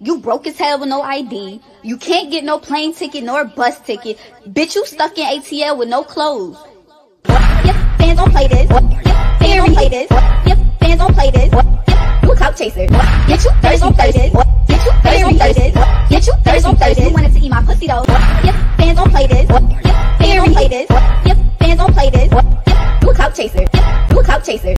You broke as hell with no ID. You can't get no plane ticket nor bus ticket. Bitch, you stuck in ATL with no clothes. Yep, fans don't play this. Yep, fans don't play this. Yep, fans don't play this. Yep, you a clout chaser. Get you thirsty, play this. Get you thirsty, play this. Get you thirsty, play this. You wanted to eat my pussy though. Yep, fans don't play this. Yep, fans don't play this. Yep, fans don't play this. Yep, you a clout chaser. Yep, you a clout chaser.